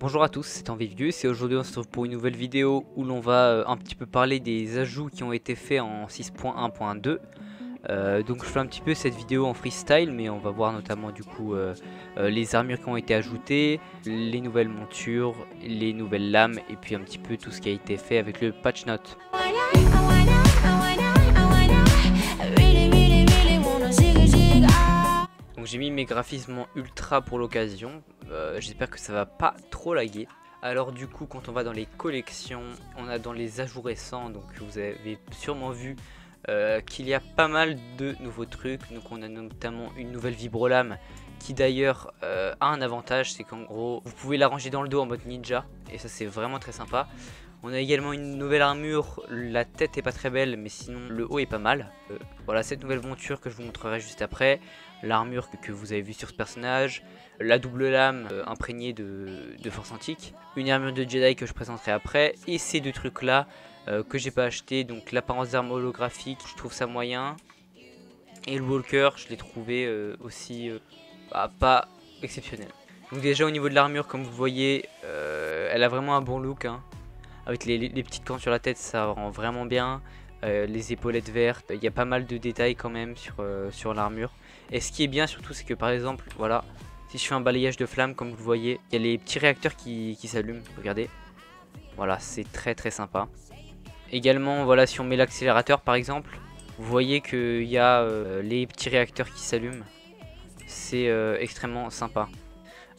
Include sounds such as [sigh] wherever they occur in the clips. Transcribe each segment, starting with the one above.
Bonjour à tous, c'est Envivius et aujourd'hui on se retrouve pour une nouvelle vidéo où l'on va euh, un petit peu parler des ajouts qui ont été faits en 6.1.2 euh, donc je fais un petit peu cette vidéo en freestyle mais on va voir notamment du coup euh, les armures qui ont été ajoutées, les nouvelles montures, les nouvelles lames et puis un petit peu tout ce qui a été fait avec le patch note. Donc j'ai mis mes graphismes ultra pour l'occasion, euh, j'espère que ça va pas trop laguer. Alors du coup quand on va dans les collections, on a dans les ajouts récents, donc vous avez sûrement vu euh, qu'il y a pas mal de nouveaux trucs. Donc on a notamment une nouvelle vibrolame qui d'ailleurs euh, a un avantage, c'est qu'en gros vous pouvez la ranger dans le dos en mode ninja et ça c'est vraiment très sympa. On a également une nouvelle armure, la tête est pas très belle mais sinon le haut est pas mal. voilà cette nouvelle monture que je vous montrerai juste après l'armure que, vous avez vu sur ce personnage, la double lame euh, imprégnée de, force antique, une armure de Jedi que je présenterai après, et ces deux trucs là euh, que j'ai pas acheté, donc l'apparence d'arme holographique, je trouve ça moyen, et le Walker, je l'ai trouvé euh, aussi bah, pas exceptionnel. Donc déjà au niveau de l'armure, comme vous voyez, elle a vraiment un bon look, hein. avec les, les, petites cornes sur la tête, ça rend vraiment bien. Les épaulettes vertes, il y a pas mal de détails quand même sur, sur l'armure. Et ce qui est bien surtout, c'est que par exemple, voilà, si je fais un balayage de flammes, comme vous le voyez, il y a les petits réacteurs qui, s'allument, regardez. Voilà, c'est très très sympa. Également, voilà, si on met l'accélérateur par exemple, vous voyez qu'il y a euh, les petits réacteurs qui s'allument. C'est euh, extrêmement sympa.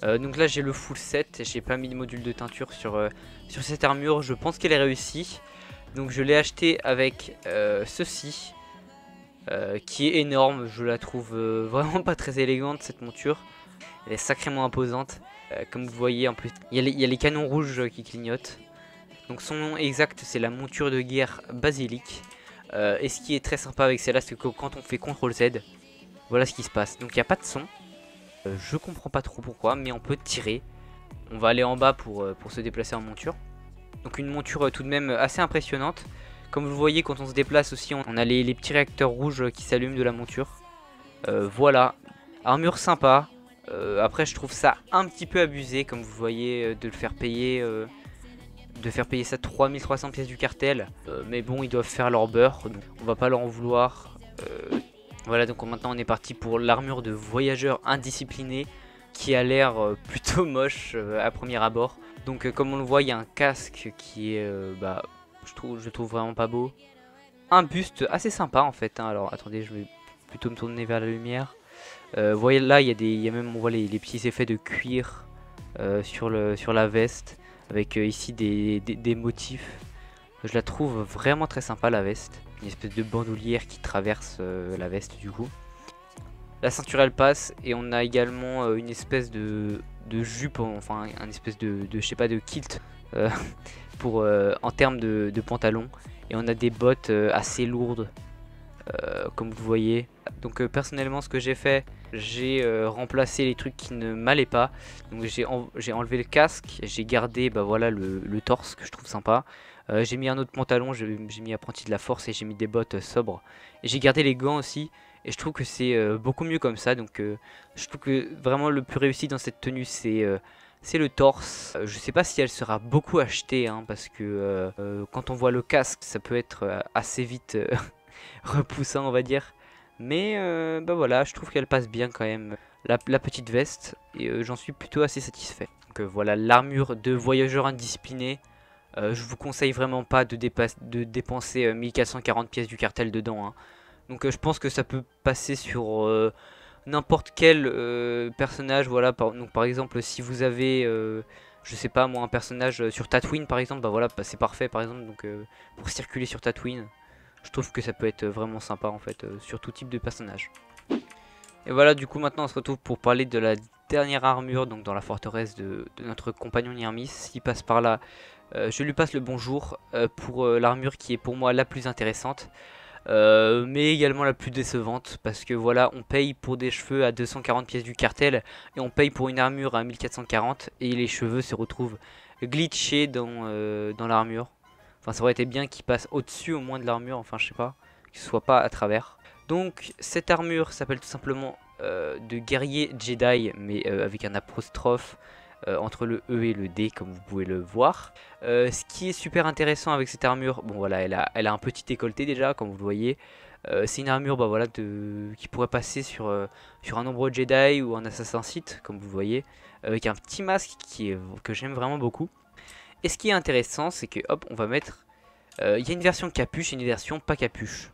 Euh, donc là j'ai le full set, j'ai pas mis de module de teinture sur, sur cette armure, je pense qu'elle est réussie. Donc je l'ai acheté avec ceci, euh, qui est énorme. Je la trouve euh, [laughs] vraiment pas très élégante cette monture. Elle est sacrément imposante. Euh, comme vous voyez en plus, il y, a les canons rouges qui clignotent. Donc son nom exact c'est la monture de guerre basilic. et ce qui est très sympa avec celle-là c'est que quand on fait CTRL Z, voilà ce qui se passe. Donc il n'y a pas de son. je comprends pas trop pourquoi mais on peut tirer. On va aller en bas pour se déplacer en monture. Donc une monture tout de même assez impressionnante. Comme vous voyez, quand on se déplace aussi, on a les, petits réacteurs rouges qui s'allument de la monture. Euh, voilà, armure sympa. Euh, après, je trouve ça un petit peu abusé, comme vous voyez, euh, de le faire payer... de faire payer ça 3300 pièces du cartel. mais bon, ils doivent faire leur beurre, donc on va pas leur en vouloir. voilà, donc maintenant on est parti pour l'armure de voyageur indiscipliné qui a l'air [laughs] plutôt moche à premier abord. Donc comme on le voit, il y a un casque qui est bah, je trouve, trouve vraiment pas beau. Un buste assez sympa en fait. Hein. Alors attendez, je vais plutôt me tourner vers la lumière. Euh, voyez là, il y, a des, y a même les, petits effets de cuir euh, sur, la veste. Avec euh, ici des, des, motifs. Je la trouve vraiment très sympa la veste. Une espèce de bandoulière qui traverse la veste du coup. La ceinture elle passe et on a également une espèce de, de jupe, enfin un espèce de, de kilt [laughs] pour, euh, en termes de, pantalon. Et on a des bottes euh, assez lourdes, euh, comme vous voyez. Donc personnellement, ce que j'ai fait, j'ai remplacé les trucs qui ne m'allaient pas. Donc j'ai enlevé le casque, j'ai gardé bah, voilà, le, torse que je trouve sympa. J'ai mis un autre pantalon, j'ai mis apprenti de la force et j'ai mis des bottes sobres. Et j'ai gardé les gants aussi. Et je trouve que c'est beaucoup mieux comme ça. Donc je trouve que vraiment le plus réussi dans cette tenue c'est c'est le torse. Euh, je sais pas si elle sera beaucoup achetée, hein, parce que euh, euh, quand on voit le casque, ça peut être assez vite [laughs] repoussant, on va dire. Mais bah voilà, je trouve qu'elle passe bien quand même, la, petite veste, et j'en suis plutôt assez satisfait. Donc voilà, l'armure de voyageur indiscipliné. Je vous conseille vraiment pas de, de dépenser 1440 pièces du cartel dedans. Hein. Donc je pense que ça peut passer sur n'importe quel euh, personnage, voilà, par, donc par exemple si vous avez, euh, je sais pas moi, un personnage euh, sur Tatooine par exemple, bah voilà, bah, c'est parfait par exemple, donc pour circuler sur Tatooine, je trouve que ça peut être vraiment sympa en fait, sur tout type de personnage. Et voilà, du coup maintenant on se retrouve pour parler de la dernière armure, donc dans la forteresse de, notre compagnon Nirmis, s'il passe par là, je lui passe le bonjour pour l'armure qui est pour moi la plus intéressante. Euh, mais également la plus décevante parce que voilà on paye pour des cheveux à 240 pièces du cartel et on paye pour une armure à 1440 et les cheveux se retrouvent glitchés dans, euh, l'armure enfin ça aurait été bien qu'ils passent au dessus au moins de l'armure enfin je sais pas qu'ils soit pas à travers donc cette armure s'appelle tout simplement euh, de guerrier Jedi mais avec un apostrophe entre le E et le D comme vous pouvez le voir. ce qui est super intéressant avec cette armure, bon voilà, elle a, elle a un petit décolleté déjà comme vous le voyez. c'est une armure bah, voilà, de, qui pourrait passer sur, sur un nombre Jedi ou un Assassin Sith comme vous le voyez. Avec un petit masque qui est, que j'aime vraiment beaucoup. Et ce qui est intéressant c'est que hop on va mettre... Il y a une version capuche et une version pas capuche.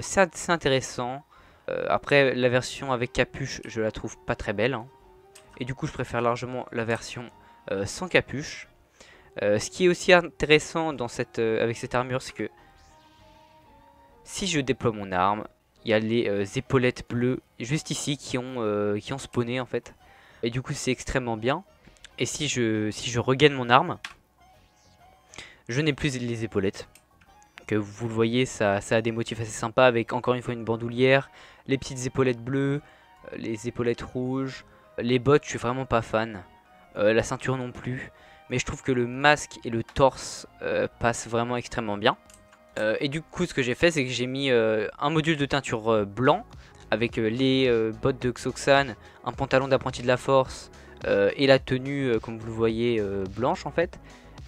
c'est intéressant. Euh, après, la version avec capuche, je la trouve pas très belle. Hein. Et du coup, je préfère largement la version euh, sans capuche. Euh, ce qui est aussi intéressant cette, avec cette armure, c'est que si je déploie mon arme, il y a les épaulettes bleues juste ici qui ont, qui ont spawné en fait. Et du coup, c'est extrêmement bien. Et si je, si je regagne mon arme, je n'ai plus les épaulettes que vous le voyez, ça, ça, a des motifs assez sympas avec encore une fois une bandoulière, les petites épaulettes bleues, euh, les épaulettes rouges, les bottes je suis vraiment pas fan, euh, la ceinture non plus, mais je trouve que le masque et le torse euh, passent vraiment extrêmement bien. et du coup ce que j'ai fait c'est que j'ai mis un module de teinture blanc avec les bottes de Xoxan, un pantalon d'apprenti de la force et la tenue comme vous le voyez blanche en fait.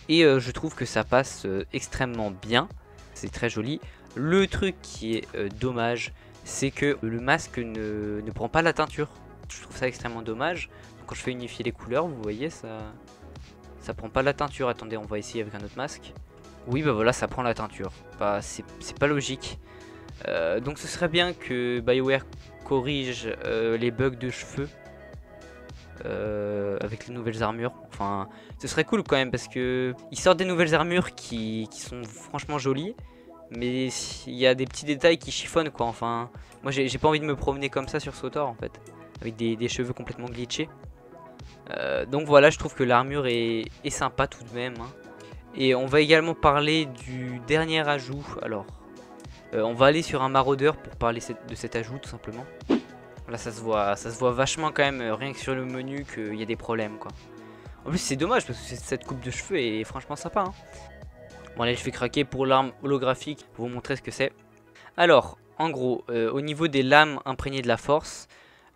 Et je trouve que ça passe extrêmement bien c'est très joli. Le truc qui est euh, dommage, c'est que le masque ne, prend pas la teinture. Je trouve ça extrêmement dommage. Quand je fais unifier les couleurs, vous voyez, ça ça prend pas la teinture. Attendez, on va essayer avec un autre masque. Oui, bah voilà, ça prend la teinture. Bah, c'est pas logique. Euh, donc ce serait bien que BioWare corrige euh, les bugs de cheveux avec les nouvelles armures. Enfin, ce serait cool quand même parce que ils sortent des nouvelles armures qui, qui sont franchement jolies. Mais il y a des petits détails qui chiffonnent quoi. Enfin, moi j'ai pas envie de me promener comme ça sur Sotor en fait. Avec des, cheveux complètement glitchés. Euh, donc voilà, je trouve que l'armure est, sympa tout de même. Hein. Et on va également parler du dernier ajout. Alors, euh, on va aller sur un maraudeur pour parler de cet ajout tout simplement. Là ça se voit, ça se voit vachement quand même, euh, rien que sur le menu, qu'il y a des problèmes quoi. En plus c'est dommage parce que cette coupe de cheveux est franchement sympa. Hein. Bon allez, je vais craquer pour l'arme holographique pour vous montrer ce que c'est. Alors, en gros, au niveau des lames imprégnées de la force,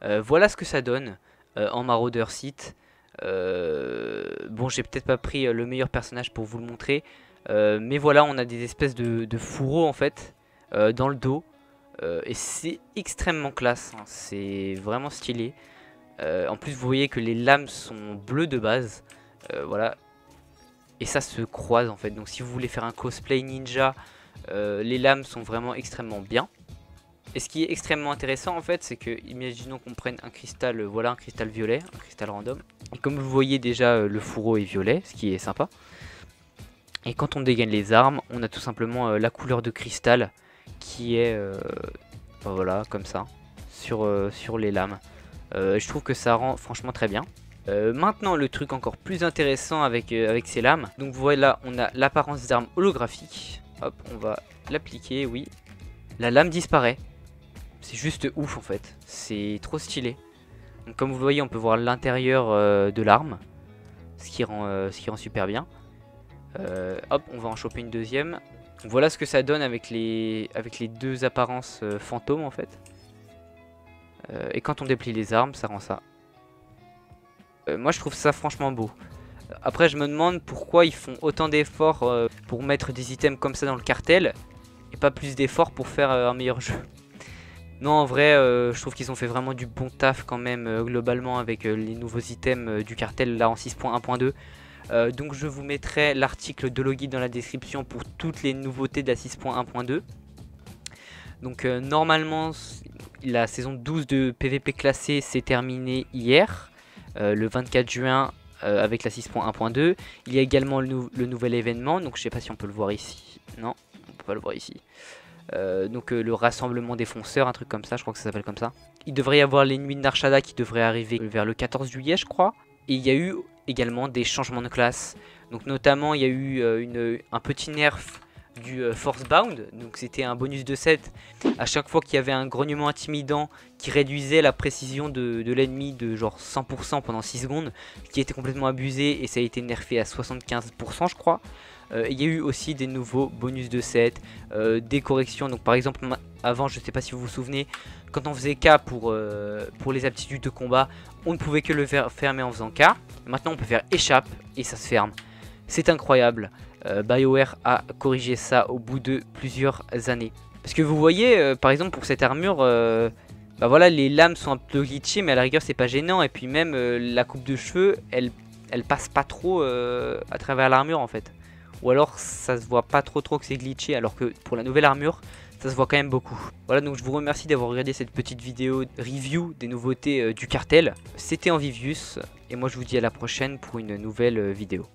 voilà ce que ça donne euh, en maraudeur site. bon, j'ai peut-être pas pris le meilleur personnage pour vous le montrer. mais voilà, on a des espèces de, fourreaux en fait dans le dos. et c'est extrêmement classe, hein. c'est vraiment stylé. en plus, vous voyez que les lames sont bleues de base. voilà, et ça se croise en fait. Donc si vous voulez faire un cosplay ninja, euh, les lames sont vraiment extrêmement bien. Et ce qui est extrêmement intéressant en fait, c'est que imaginons qu'on prenne un cristal, euh, voilà un cristal violet, un cristal random. Et comme vous voyez déjà, euh, le fourreau est violet, ce qui est sympa. Et quand on dégaine les armes, on a tout simplement la couleur de cristal qui est, ben voilà, comme ça, sur, sur les lames. je trouve que ça rend franchement très bien. Euh, maintenant, le truc encore plus intéressant avec, euh, avec ces lames. Donc voilà, on a l'apparence des armes holographiques. Hop, on va l'appliquer, oui. La lame disparaît. C'est juste ouf en fait. C'est trop stylé. Donc, comme vous voyez, on peut voir l'intérieur euh, de l'arme. Ce, qui rend, ce qui rend super bien. hop, on va en choper une deuxième. voilà ce que ça donne avec les, avec les deux apparences fantômes en fait. et quand on déplie les armes, ça rend ça euh, moi je trouve ça franchement beau. Après je me demande pourquoi ils font autant d'efforts euh, pour mettre des items comme ça dans le cartel et pas plus d'efforts pour faire euh, un meilleur jeu. Non en vrai je trouve qu'ils ont fait vraiment du bon taf quand même globalement avec les nouveaux items du cartel là en 6.1.2. donc je vous mettrai l'article de Logi dans la description pour toutes les nouveautés de la 6.1.2. Donc normalement la saison 12 de PVP classé s'est terminée hier. Euh, le 24 juin euh, avec la 6.1.2. Il y a également le, nouvel événement, donc je sais pas si on peut le voir ici. Non, on peut pas le voir ici. Euh, donc le rassemblement des fonceurs, un truc comme ça, je crois que ça s'appelle comme ça. Il devrait y avoir les nuits de Narshada qui devraient arriver vers le 14 juillet, je crois. Et il y a eu également des changements de classe. Donc notamment, il y a eu une, un petit nerf du euh, Force Bound. Donc c'était un bonus de 7 à chaque fois qu'il y avait un grognement intimidant qui réduisait la précision de, l'ennemi de genre 100% pendant 6 secondes, qui était complètement abusé et ça a été nerfé à 75% je crois. Euh, il y a eu aussi des nouveaux bonus de 7, euh, des corrections. Donc par exemple, avant, je ne sais pas si vous vous souvenez, quand on faisait K pour, pour les aptitudes de combat, on ne pouvait que le fermer en faisant K. Maintenant, on peut faire échappe et ça se ferme. C'est incroyable. Euh, BioWare a corrigé ça au bout de plusieurs années. Parce que vous voyez, euh, par exemple, pour cette armure, euh, bah voilà, les lames sont un peu glitchées, mais à la rigueur, c'est pas gênant. Et puis même, la coupe de cheveux, elle, elle passe pas trop à travers l'armure, en fait. Ou alors, ça se voit pas trop trop que c'est glitché, alors que pour la nouvelle armure, ça se voit quand même beaucoup. Voilà, donc je vous remercie d'avoir regardé cette petite vidéo review des nouveautés du cartel. C'était Envivius, et moi je vous dis à la prochaine pour une nouvelle vidéo.